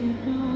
you know